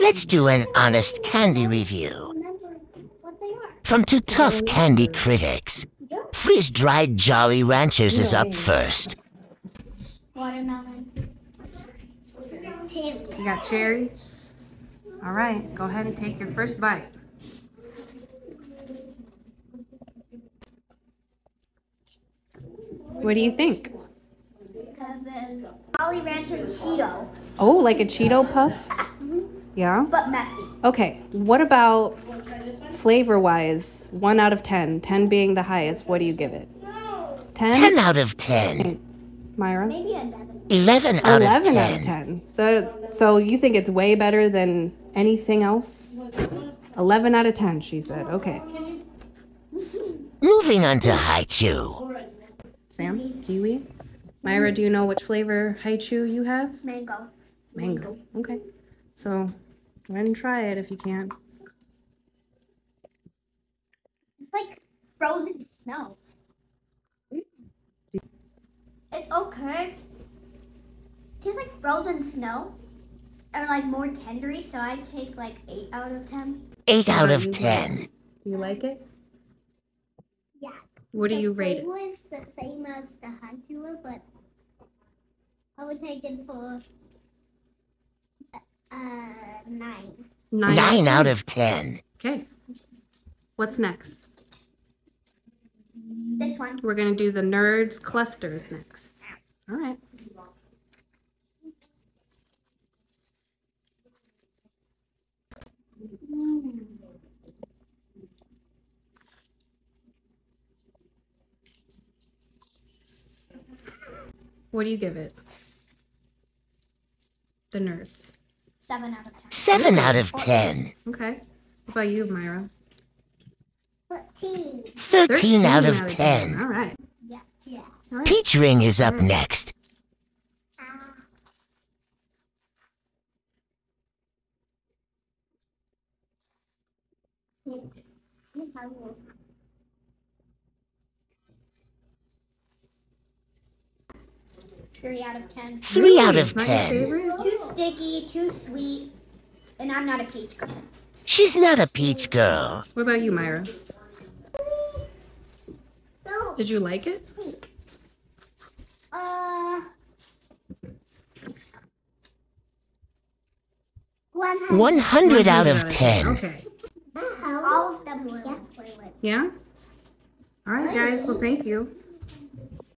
Let's do an honest candy review. Remember what they are. From two tough candy critics. Freeze dried Jolly Ranchers is up first. Watermelon. Tim. You got cherry? All right, go ahead and take your first bite. What do you think? Jolly Rancher Cheeto, Oh, like a Cheeto puff? Yeah? but messy. Okay, what about flavor wise? One out of 10, 10 being the highest, what do you give it? 10? 10 out of 10. Myra? Maybe eleven. 11 out 11 of 10. Eleven out of 10. The, so you think it's way better than anything else? 11 out of 10, she said. Okay. Moving on to Hi-Chew. Sam, kiwi. Myra, do you know which flavor Hi-Chew you have? Mango. Mango. Okay. So go ahead and try it if you can. It's like frozen snow. It's okay. It tastes like frozen snow. Or like more tendery, so I'd take like 8 out of 10. 8 out of 10. Do you like it? Yeah. What do you rate it? was the same as the Hantula, but I would take it for uh, 9. 9 out of 10. Okay. What's next? This one. We're going to do the nerds clusters next. All right. What do you give it? The nerds. 7 out of 10. 7 out of 10. Okay. What about you, Myra? 13. 13 out of 10. All right. Yeah, yeah. All right. Peach Ring is up next. Three out of ten. 3 out It's of not sticky, too sweet, and I'm not a peach girl. She's not a peach girl. What about you, Myra? No. Did you like it? Uh. One hundred. 100 out of 10. Okay. All of them were yeah. Yeah? All right, guys. Well, thank you.